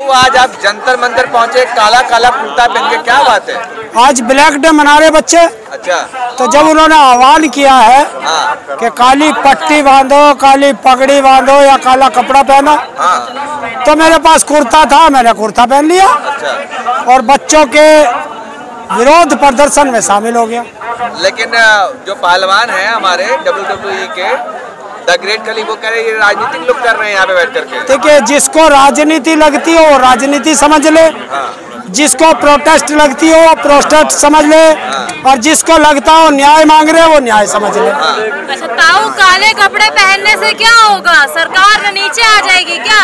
तो आज आप जंतर मंतर पहुँचे काला काला कुर्ता पहन के क्या बात है? आज ब्लैक डे मना रहे बच्चे। अच्छा। तो जब उन्होंने आह्वान किया है हाँ। कि काली पट्टी बांधो काली पगड़ी बांधो या काला कपड़ा पहनो हाँ। तो मेरे पास कुर्ता था मैंने कुर्ता पहन लिया। अच्छा। और बच्चों के विरोध प्रदर्शन में शामिल हो गया। लेकिन जो पहलवान है हमारे डब्ल्यू के द ग्रेट खली वो कह रहे हैं ये राजनीतिक लोग कर रहे हैं यहाँ पे बैठ करके। देखिए जिसको राजनीति लगती हो राजनीति समझ ले। हाँ। जिसको प्रोटेस्ट लगती हो प्रोटेस्ट समझ ले। और जिसको लगता हो न्याय मांग रहे हो वो न्याय समझ ले। अच्छा ताऊ काले कपड़े पहनने से क्या होगा? सरकार नीचे आ जाएगी क्या?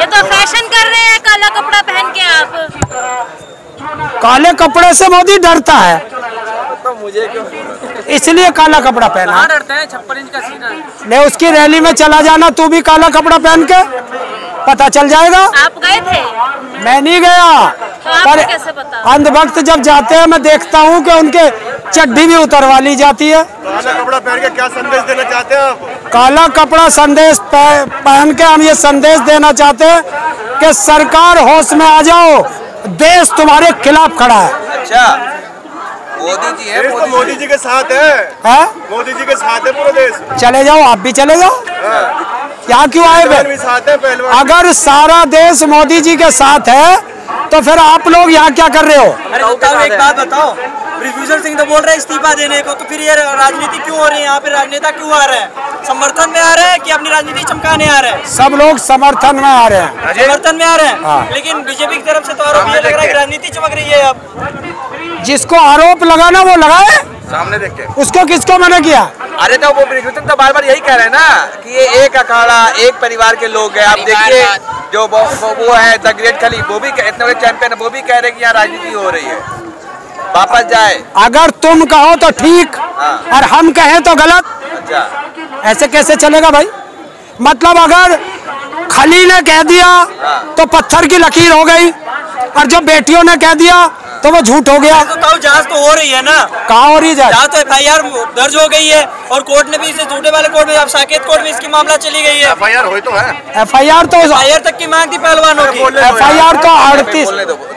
ये तो फ़ैशन कर रहे हैं काला कपड़ा पहन के आप। काले कपड़े से मोदी डरता है। तो मुझे क्यों? इसलिए काला कपड़ा पहना। डरते हैं? छप्पन इंच का सीना ले उसकी रैली में चला जाना तू भी काला कपड़ा पहन के। पता चल जाएगा। आप गए थे? मैं नहीं गया। तो पर अंधभक्त जब जाते हैं मैं देखता हूँ कि उनके चड्डी भी उतरवा ली जाती है। काला कपड़ा पहन के क्या संदेश देना चाहते हैं आप? काला कपड़ा संदेश पहन के हम ये संदेश देना चाहते हैं कि सरकार होश में आ जाओ देश तुम्हारे खिलाफ खड़ा है। अच्छा। मोदी जी है तो मोदी मोदी जी के साथ है। है? मोदी जी के साथ है पूरा देश। चले जाओ आप भी चले जाओ। यहाँ क्यों आए भी साथ है पहलवान अगर सारा देश मोदी जी के साथ है तो फिर आप लोग यहाँ क्या कर रहे हो? अरे बताओ एक बात बताओ। ब्रिजभूषण सिंह तो बोल रहे हैं इस्तीफा देने को तो फिर ये राजनीति क्यों हो रही है? यहाँ पे राजनेता क्यों आ रहे हैं? समर्थन में आ रहे हैं कि अपनी राजनीति चमकाने आ रहे हैं? सब लोग समर्थन में आ रहे हैं। समर्थन में आ रहे हाँ। हैं। लेकिन बीजेपी की तरफ़ से तो आरोप ये लग रहा है राजनीति चमक रही है अब। जिसको आरोप लगाना वो लगाए सामने देख के। उसको किसको मना किया? अरे तो वो ब्रिगेडियर तो बार बार यही कह रहे हैं ना कि ये एक अखाड़ा एक परिवार के लोग हैं। आप देखिए जो वो, वो, वो है द ग्रेट खली वो भी इतने बड़े चैंपियन है वो भी कह रहे हैं कि यहाँ राजनीति हो रही है। वापस जाए। अगर तुम कहो तो ठीक हाँ। और हम कहें तो गलत। अच्छा। ऐसे कैसे चलेगा भाई? मतलब अगर खली ने कह दिया तो पत्थर की लकीर हो गई और जो बेटियों ने कह दिया तो वो झूठ हो गया। तो ताऊ जाँच तो हो रही है ना। कहाँ हो रही जाए जहाँ तो एफ़ आई आर दर्ज हो गई है और कोर्ट ने भी इसे झूठे वाले कोर्ट में अब साकेत कोर्ट में इसकी मामला चली गई है। एफ़ आई आर हुई तो है। एफ़ आई आर तो एफ़ आई आर तक की मांग थी पहलवानों की। एफ़ आई आर तो अड़तीस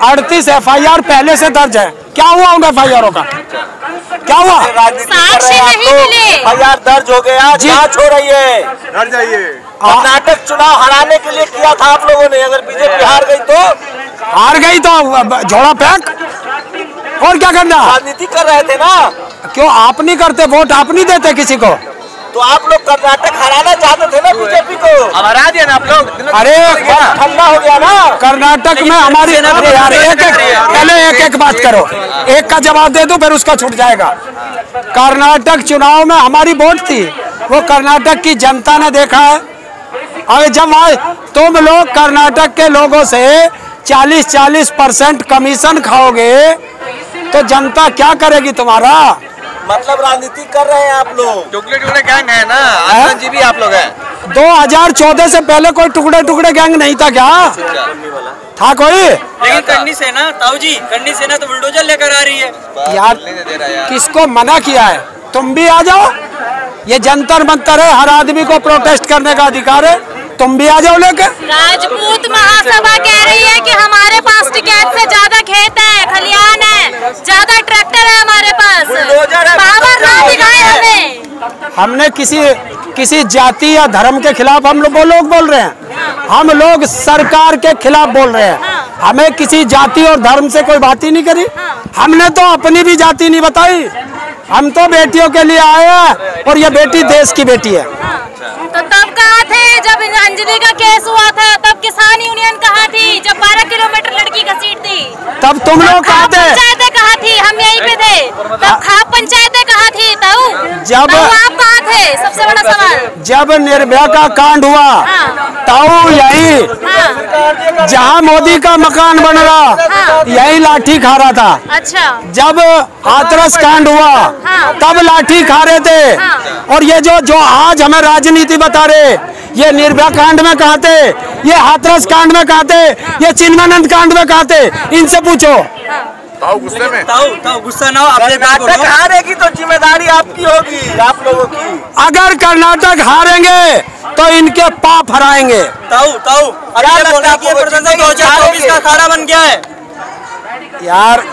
अड़तीस एफ़ आई आर पहले से दर्ज है। क्या हुआ उन एफ़ आई आरों का? क्या हुआ? नहीं मिले। एफआईआर दर्ज हो गया। जाँच हो रही है। घर जाइए कर्नाटक चुनाव हराने के लिए किया था आप लोगों ने अगर बीजेपी हार गई तो? हार गई तो झोड़ा फेंक। और क्या करना? राजनीति कर रहे थे ना। क्यों आप नहीं करते? वोट आप नहीं देते किसी को? तो आप लोग कर्नाटक हराना चाहते थे ना बीजेपी को। अब हरा दिया ना आप लोग। अरे ठंडा हो गया ना। कर्नाटक में हमारी यार एक एक पहले एक एक बात करो। एक का जवाब दे दो फिर उसका छूट जाएगा। कर्नाटक चुनाव में हमारी वोट थी। वो कर्नाटक की जनता ने देखा है। अरे जब तुम लोग कर्नाटक के लोगों से 40-40 परसेंट कमीशन खाओगे तो जनता क्या करेगी तुम्हारा? मतलब राजनीति कर रहे हैं आप लोग। टुकड़े टुकड़े गैंग है ना? आनंद जी भी आप लोग हैं। 2014 से पहले कोई टुकड़े टुकड़े गैंग नहीं था क्या? था कोई? लेकिन करनी सेना ताऊ जी करनी सेना तो बुलडोजर लेकर आ रही है। यार दे यार। किसको मना किया है? तुम भी आ जाओ। ये जंतर मंतर है हर आदमी को प्रोटेस्ट करने का अधिकार है। तुम भी आ जाओ लेकर राजपूत महासभा कह रही है कि हमारे पास टिकट से ज़्यादा खेत है खलियान है ज़्यादा ट्रैक्टर है हमारे पास। पावर ना दिखाए हमें। हमने किसी किसी जाति या धर्म के खिलाफ हम लोग वो लोग बोल रहे हैं। हम लोग सरकार के खिलाफ बोल रहे हैं। हमें किसी जाति और धर्म से कोई बात ही नहीं करी। हमने तो अपनी भी जाति नहीं बताई। हम तो बेटियों के लिए आए हैं और ये बेटी देश की बेटी है। तो तब जब अंजलि का केस हुआ था तब किसान यूनियन कहा थी? जब 12 किलोमीटर लड़की घसीट दी तब तुम लोग खाप कहते पंचायतें कहा थी? हम यहीं पे थे। तब खाप पंचायतें कहा थी? ताऊ जब- आप कहा थे? सबसे बड़ा सवाल। जब निर्भया का कांड हुआ हाँ। तो यही हाँ। जहाँ मोदी का मकान बन रहा हाँ। यही लाठी खा रहा था। अच्छा। जब हाथरस कांड हुआ। तब लाठी खा रहे थे। और ये जो जो आज हमें राजनीति बता रहे ये निर्भया कांड में कहा थे ये हाथरस कांड में कहा थे ये चिन्मानंद कांड में कहा थे इनसे पूछो। ताऊ गुस्से में? ताऊ ताऊ गुस्सा ना हो कर्नाटक हारेगी तो ज़िम्मेदारी आपकी होगी आप लोगों की। अगर कर्नाटक हारेंगे तो इनके पाप हराएँगे। ताऊ क्या लगता है बन गया है। यार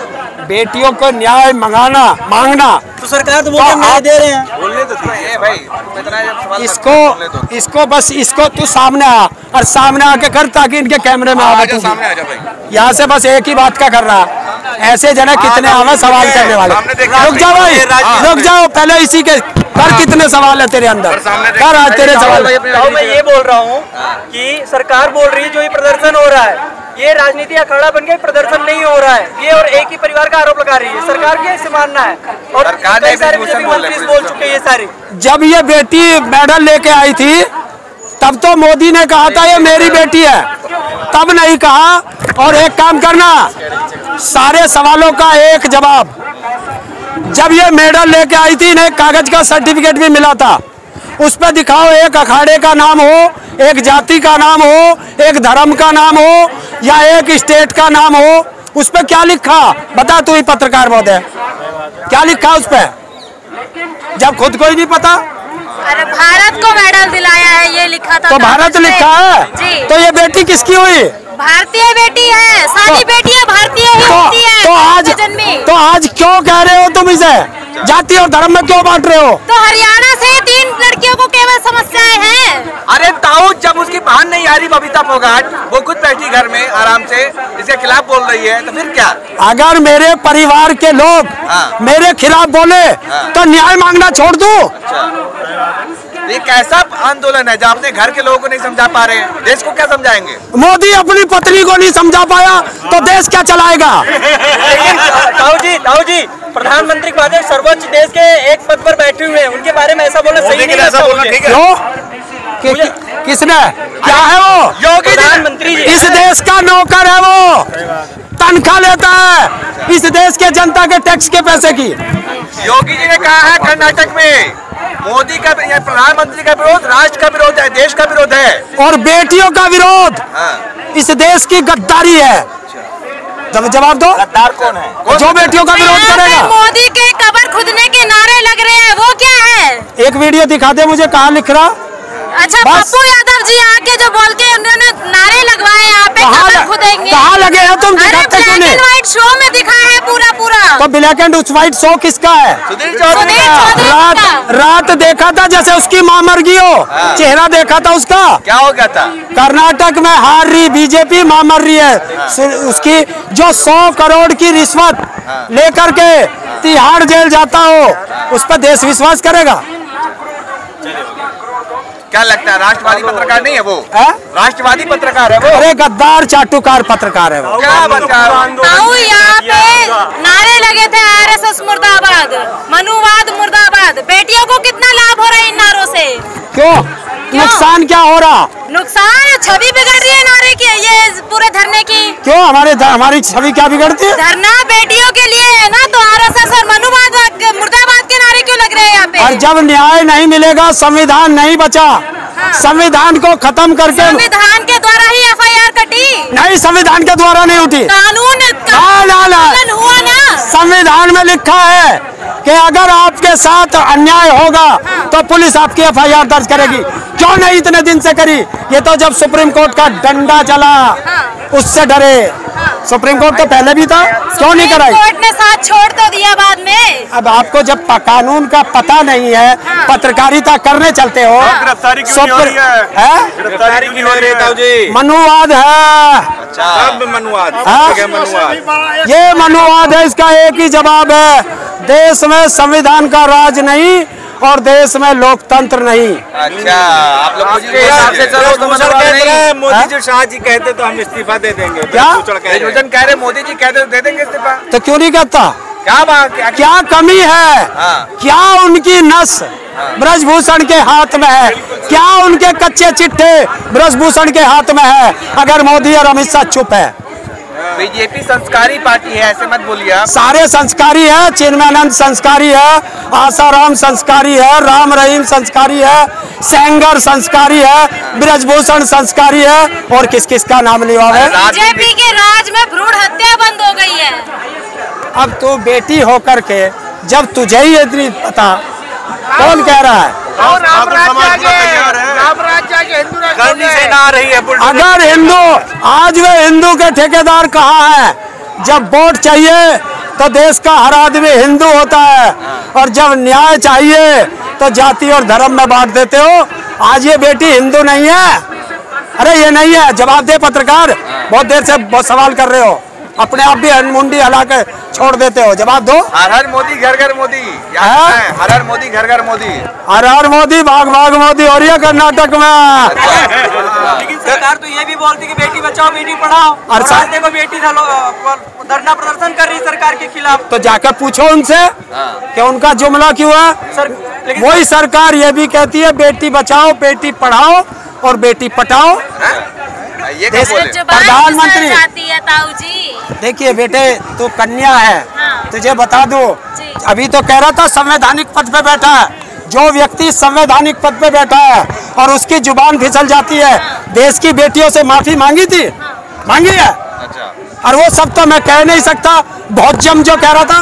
बेटियों को न्याय मंगाना मांगना तो सरकार तो बोलते नहीं दे रहे हैं। बोलने तो दो। ए भाई इतना जब सवाल इसको इसको बस इसको तू सामने आ और सामने आके कर ताकि इनके कैमरे में आ आवे सामने आ जा भाई। यहाँ से बस एक ही बात का कर रहा। ऐसे जना कितने आवे सवाल करने वाले। रुक जाओ भाई रुक जाओ पहले इसी के कर कितने सवाल है तेरे अंदर? कर आज तेरे सवाल मैं ये बोल रहा हूँ कि सरकार बोल रही है जो ये प्रदर्शन हो रहा है। ये राजनीति अखाड़ा बन के प्रदर्शन नहीं हो रहा है। ये और एक ही परिवार का आरोप लगा रही है। सरकार क्या इसे मानना है? और सरकार ने कई सारे मंत्री बोल चुके हैं ये सारे। जब ये बेटी मेडल लेके आई थी तब तो मोदी ने कहा था ये मेरी बेटी है। तब नहीं कहा। और एक काम करना सारे सवालों का एक जवाब। जब ये मेडल लेके आई थी इन्हें कागज़ का सर्टिफिकेट भी मिला था। उस पर दिखाओ एक अखाड़े का नाम हो एक जाति का नाम हो एक धर्म का नाम हो या एक स्टेट का नाम हो उस पर क्या लिखा? बता तू ही पत्रकार महोदय। क्या लिखा उस पर जब खुद को ही नहीं पता। अरे भारत को मेडल दिलाया है ये लिखा था तो भारत लिखा है? जी। तो ये बेटी किसकी हुई? भारतीय बेटी है सारी तो- बेटियाँ भारतीय ही तो, होती है तो आज तो आज क्यों कह रहे हो तुम इसे? जाति और धर्म में क्यों बांट रहे हो? तो हरियाणा से तीन लड़कियों को केवल समस्याएँ हैं। अरे ताऊ जब उसकी बहन नहीं आ रही बबीता फोगाट वो खुद बैठी घर में आराम से इसके खिलाफ बोल रही है तो फिर क्या? अगर मेरे परिवार के लोग हाँ। मेरे खिलाफ बोले तो न्याय मांगना छोड़ दूँ? ये कैसा आंदोलन है जहाँ अपने घर के लोगों को नहीं समझा पा रहे हैं? देश को क्या समझाएँगे? मोदी अपनी पत्नी को नहीं समझा पाया तो देश क्या चलाएगा? लेकिन ताऊ जी ताऊ जी प्रधानमंत्री के बाद सर्वोच्च देश के एक पद पर बैठे हुए हैं। उनके बारे में ऐसा बोलना सही नहीं ऐसा बोलना ठीक है। कि, कि, किसने? क्या है वो? योगी प्रधानमंत्री इस देश का नौकर है वो। तनख्वाह लेता है। इस देश के जनता के टैक्स के पैसे की। योगी जी ने कहा है कर्नाटक में। मोदी का या प्रधानमंत्री का विरोध राष्ट्र का विरोध है देश का विरोध है। और बेटियों का विरोध। हाँ। इस देश की गद्दारी है। जब जवाब दो। गद्दार कौन है? कौन जो बेटियों का विरोध करेगा। मोदी के कबर खुदने के नारे लग रहे हैं वो क्या है? एक वीडियो दिखा दे मुझे कहाँ लिख रहा। अच्छा। पप्पू यादव जी आके जो बोल के उन्होंने नारे लगवाए यहाँ पे कहाँ लगे हैं तुम? दिखाते क्यों नहीं व्हाइट शो में दिखाया है पूरा पूरा। तो ब्लैक एंड व्हाइट शो किसका है? सुधीर चौधरी रात रात देखा था जैसे उसकी माँ मर गई हो? हाँ। चेहरा देखा था उसका? क्या हो गया था? कर्नाटक में हार रही बीजेपी माँ मर रही है। उसकी जो सौ करोड़ की रिश्वत लेकर के तिहाड़ जेल जाता हो उस पर देश विश्वास करेगा? क्या लगता है राष्ट्रवादी पत्रकार नहीं है वो? राष्ट्रवादी पत्रकार है वो? अरे गद्दार चाटुकार पत्रकार है वो। क्या बचा यहाँ पे नारे लगे थे आरएसएस मुर्दाबाद मनुवाद मुर्दाबाद। बेटियों को कितना लाभ हो रहा है इन नारों से? क्यों? नुकसान क्या हो रहा? नुकसान? छवि बिगड़ रही है नारे की ये पूरे धरने की। क्यों? हमारे हमारी छवि क्या बिगड़ती है? धरना बेटियों के लिए है ना तो आरएसएस और मनुवाद मुर्दाबाद हैं और जब न्याय नहीं मिलेगा संविधान नहीं बचा संविधान को खत्म करके संविधान के द्वारा ही एफआईआर कटी। नहीं संविधान के द्वारा नहीं उठी। कानून ना, ना। हुआ ना। संविधान में लिखा है कि अगर आपके साथ अन्याय होगा तो पुलिस आपकी एफआईआर दर्ज करेगी। क्यों नहीं इतने दिन से करी? ये तो जब सुप्रीम कोर्ट का डंडा चला उससे डरे। सुप्रीम कोर्ट तो पहले भी था। क्यों नहीं सुप्रीम कराई कोर्ट ने साथ छोड़ तो दिया बाद में। अब आपको जब कानून का पता नहीं है पत्रकारिता करने चलते हो गिरफ्तारी क्यों नहीं हो रही है? है? गिरफ्तारी क्यों नहीं हो रही है? मनुवाद है। सब हाँ? है मनुवाद। ये मनुवाद है इसका एक ही जवाब है। देश में संविधान का राज नहीं और देश में लोकतंत्र नहीं। अच्छा आप लोग मुझे हिसाब से चलो तो मतलब रहे हैं, मोदी जी शाह जी कहते तो हम इस्तीफा दे देंगे। क्या? कह रहे हैं। भूषण कह रहे मोदी जी कहते तो दे देंगे इस्तीफा। तो क्यों नहीं कहता? क्या बात क्या क्या कमी है? हाँ। क्या उनकी नस ब्रजभूषण के हाथ में है? क्या उनके कच्चे चिट्ठे ब्रजभूषण के हाथ में है? अगर मोदी और अमित शाह चुप है। बीजेपी संस्कारी पार्टी है ऐसे मत बोलिए आप। सारे संस्कारी है चिन्मयानंद संस्कारी है आसाराम संस्कारी है राम रहीम संस्कारी है सेंगर संस्कारी है ब्रजभूषण संस्कारी है और किस किस का नाम लिया है? बीजेपी के राज में भ्रूण हत्या बंद हो गई है। अब तू बेटी होकर के जब तुझे ही इतनी पता कौन कह रहा है? है। अगर हिंदू आज वे हिंदू के ठेकेदार कहा है? जब वोट चाहिए तो देश का हर आदमी हिंदू होता है। और जब न्याय चाहिए तो जाति और धर्म में बांट देते हो। आज ये बेटी हिंदू नहीं है। अरे ये नहीं है। जवाब दे पत्रकार। बहुत देर से बहुत सवाल कर रहे हो। अपने आप भी मुंडी हला के छोड़ देते हो। जवाब दो। हर हर मोदी घर घर मोदी। हाँ? है हर हर मोदी घर घर मोदी। हर हर मोदी भाग भाग मोदी हो रही है कर्नाटक में। लेकिन सरकार तो ये भी बोलती कि बेटी बचाओ बेटी पढ़ाओ। और और आज देखो बेटी धरना धरना प्रदर्शन कर रही सरकार के खिलाफ। तो जाकर पूछो उनसे कि उनका जुमला क्यों है। सर वही सरकार ये भी कहती है बेटी बचाओ बेटी पढ़ाओ और बेटी पटाओ। ये प्रधानमंत्री- है ताऊ जी। देखिए बेटे तू कन्या है हाँ। तुझे बता दो। अभी तो कह रहा था संवैधानिक पद पे बैठा है। जो व्यक्ति संवैधानिक पद पे बैठा है और उसकी ज़ुबान फिसल जाती है हाँ। देश की बेटियों से माफ़ी मांगी थी? हाँ। मांगी है? अच्छा। और वो सब तो मैं कह नहीं सकता। बहुत जम जो कह रहा था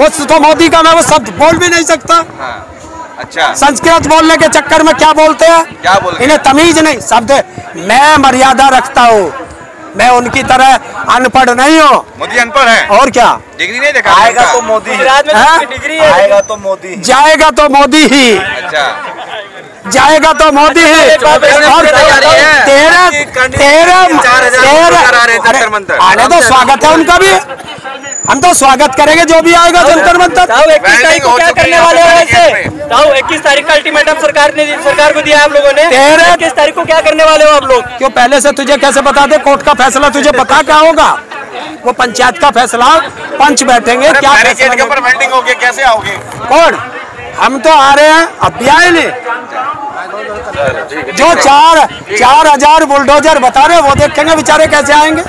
वो तो मोदी का मैं वो शब्द बोल भी नहीं सकता। हाँ। अच्छा। संस्कृत बोलने के चक्कर में क्या बोलते हैं? क्या बोलते इन्हें तमीज नहीं शब्द मैं मर्यादा रखता हूँ। मैं उनकी तरह अनपढ़ नहीं हूँ। मोदी अनपढ़ है? और क्या? डिग्री नहीं देखा? आएगा तो मोदी ही। तो हाँ? डिग्री आएगा तो मोदी जाएगा तो मोदी ही। अच्छा। जाएगा तो मोदी ही। है, और तेरह तेरह तेरह। आने तो स्वागत है उनका भी। हम तो स्वागत करेंगे जो भी आएगा जंतर मंतर इक्कीस तारीख को क्या करने वाले हो ऐसे ताऊ इक्कीस तारीख का अल्टीमेटम सरकार ने सरकार को दिया आप लोगों ने। तेरह- इक्कीस तारीख को क्या करने वाले हो आप लोग? क्यों पहले से तुझे कैसे बता दे? कोर्ट का फैसला तुझे पता क्या होगा? वो पंचायत का फैसला पंच बैठेंगे क्या होगी? कैसे आओगे? कौन हम तो आ रहे हैं अब भी आए नहीं। जो चार चार हज़ार बुलडोजर बता रहे हैं, वो देखेंगे बेचारे कैसे आएँगे।